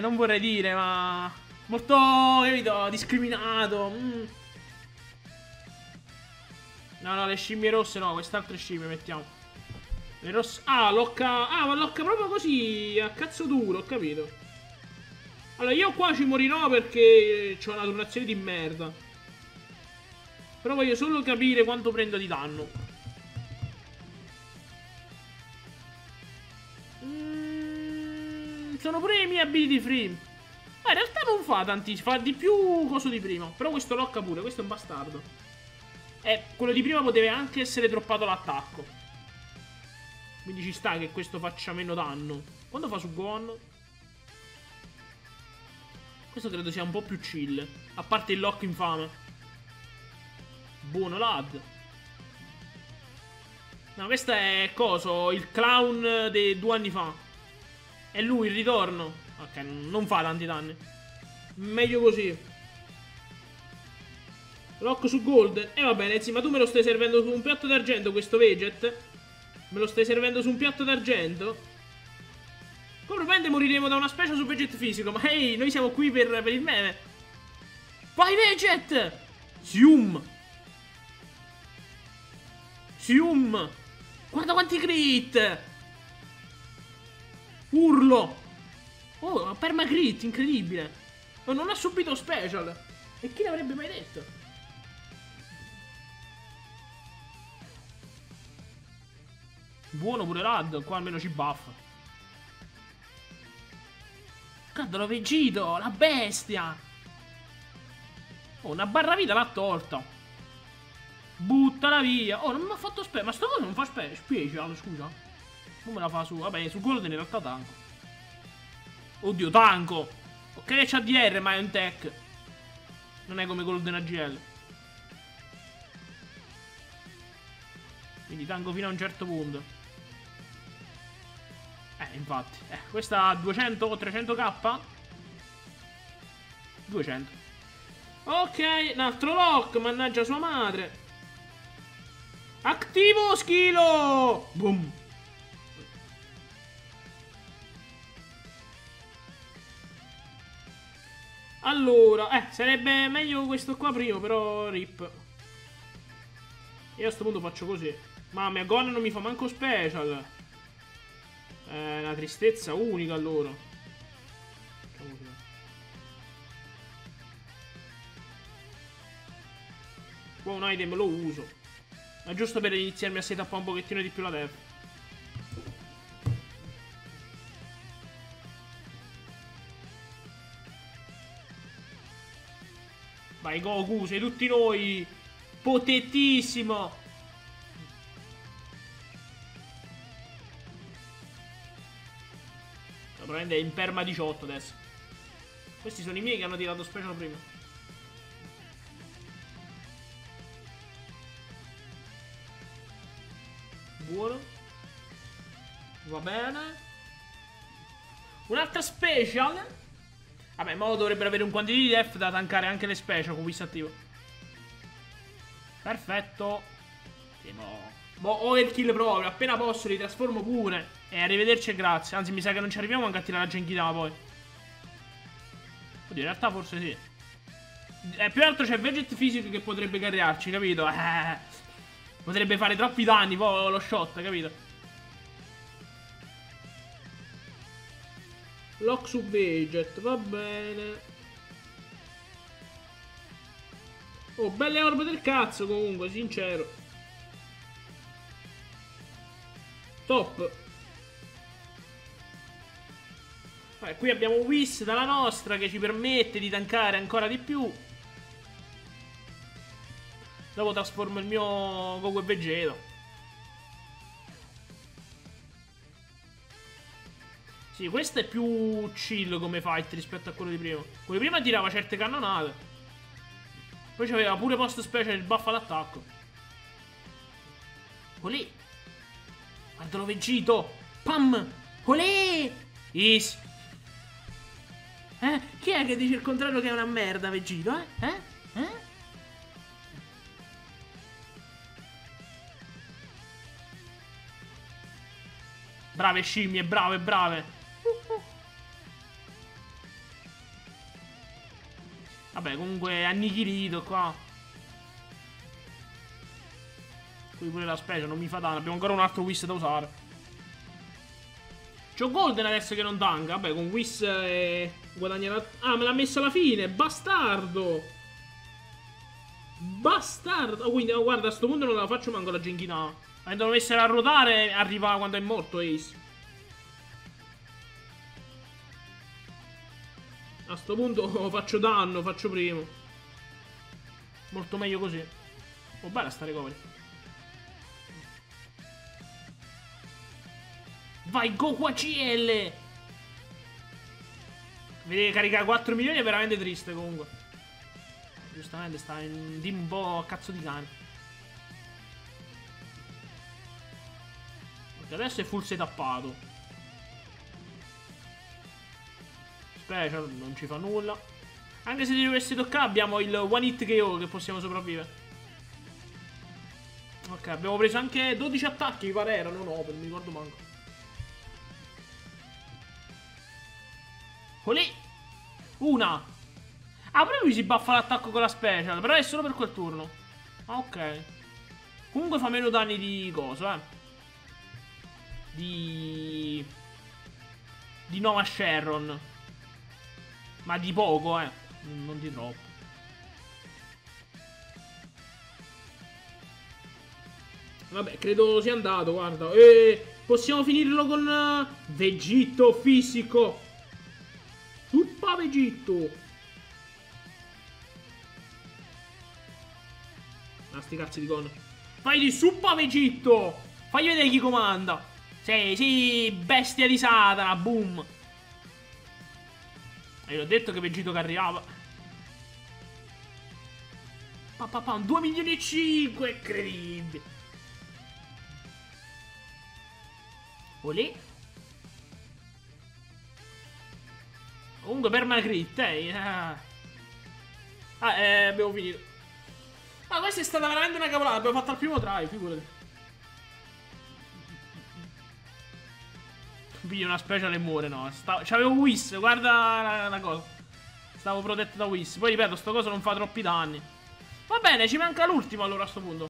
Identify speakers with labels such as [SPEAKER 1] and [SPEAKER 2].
[SPEAKER 1] non vorrei dire, ma... Molto, capito, discriminato. Mm. No, no, le scimmie rosse no, quest'altre scimmie mettiamo. Le rosse... Ah, locca... Ah, ma locca proprio così, a cazzo duro, ho capito. Allora, io qua ci morirò perché ho una turnazione di merda. Però voglio solo capire quanto prendo di danno. Sono pure i miei ability free. Ah, in realtà non fa tantissimo, fa di più coso di prima. Però questo locca pure, questo è un bastardo. Eh, quello di prima poteva anche essere droppato l'attacco. Quindi ci sta che questo faccia meno danno. Quando fa su Gohan? Questo credo sia un po' più chill. A parte il lock infame. Buono lad. No, questo è coso, il clown dei due anni fa. È lui, il ritorno. Ok, non fa tanti danni. Meglio così. Lock su Gold. E eh, va bene, sì, ma tu me lo stai servendo su un piatto d'argento questo Veget? Me lo stai servendo su un piatto d'argento? Probabilmente moriremo da una specie su Veget fisico, ma ehi, hey, noi siamo qui per, per il meme. Vai Veget! Sium! Sium! Guarda quanti crit! Urlo! Oh, permacrit, incredibile. Ma non ha subito special. E chi l'avrebbe mai detto? Buono pure Rad, qua almeno ci buffa. Cazzo, l'ho veggito, la bestia. Oh, una barra vita l'ha tolta. Buttala via. Oh, non mi ha fatto special. Ma sto cosa non fa special, scusa. Non me la fa su. Vabbè, su Golden in realtà tanco. Oddio, tanco. Ok, c'ha DR, ma è un tech. Non è come Golden AGL. Quindi tanco fino a un certo punto. Eh, infatti. Eh, questa ha 200 o 300k? 200. Ok, un altro lock, mannaggia sua madre. Attivo schilo! Boom. Allora, eh, sarebbe meglio questo qua prima, però rip. Io a questo punto faccio così. Mamma mia, Gon non mi fa manco special. È una tristezza unica allora. Qua un item lo uso. Ma giusto per iniziarmi a setup un pochettino di più la dev. Vai Goku, sei tutti noi. Potetissimo. Probabilmente è in perma 18 adesso. Questi sono i miei che hanno tirato special prima. Buono. Va bene. Un'altra special. Vabbè, ma dovrebbero avere un quantity di def da tankare anche le special con questo attivo. Perfetto. Sì, no. Boh, overkill proprio. Appena posso li trasformo pure. E arrivederci e grazie. Anzi, mi sa che non ci arriviamo anche a tirare la Genkidama poi. Oddio, in realtà forse sì. Eh, più altro c'è Veget Physic che potrebbe carriarci, capito? Eh, potrebbe fare troppi danni, poi lo shot, capito? Lock su Veget, va bene. Oh, belle orbe del cazzo comunque, sincero. Top. Vabbè, qui abbiamo Whis dalla nostra che ci permette di tankare ancora di più. Dopo trasformo il mio Goku e Vegeta. Sì, questo è più chill come fight rispetto a quello di prima. Quello prima tirava certe cannonate. Poi c'aveva pure post special il buff all'attacco. Olè. Guardalo veggito. Pam. Olè. Easy. Eh? Chi è che dice il contrario che è una merda, Veggito, eh? Eh? Eh? Brave scimmie, brave, brave. Vabbè, comunque annichilito qua. Qui pure la special non mi fa danno. Abbiamo ancora un altro Whis da usare. C'ho Golden adesso che non tanca. Vabbè, con Whis eh, guadagnerà... Ah, me l'ha messo alla fine. Bastardo. Bastardo. Oh, quindi, oh, guarda, a sto punto non la faccio manco la. Ma devo essere a ruotare arriva quando è morto Ace. A sto punto faccio danno, faccio primo. Molto meglio così. Oh, bella sta recovery. Vai, Goku ACL! Vedete caricare 4 milioni è veramente triste comunque. Giustamente sta in po' a cazzo di cane. Ok, adesso è full setappato. Special, non ci fa nulla. Anche se ti dovessi toccare abbiamo il one hit KO che possiamo sopravvivere. Ok, abbiamo preso anche 12 attacchi, mi pare erano, no, non mi ricordo manco. Olè! Una! Ah, però lui si baffa l'attacco con la special, però è solo per quel turno. Ah, ok. Comunque fa meno danni di coso, eh. Di... Di Nova Sharon. Ma di poco, eh. Non di troppo. Vabbè, credo sia andato, guarda. E possiamo finirlo con uh, Vegito fisico. Suppa Vegito. Ah, sti cazzi di con. Fai di suppa Vegito. Fai vedere chi comanda. Sì, sì, bestia di Satana, boom. E ho detto che Vegito che arrivava. Pa, pa, pa, 2 milioni e 5, incredibile. Olè. Comunque permacrit, eh. Ah, eh, abbiamo finito. Ma questa è stata veramente una cavolata. Abbiamo fatto al primo try, figurati. Piglia una special e muore, no. Stavo... C'avevo Whis, guarda la, la, cosa. Stavo protetto da Whis. Poi ripeto, sto coso non fa troppi danni. Va bene, ci manca l'ultimo allora a sto punto.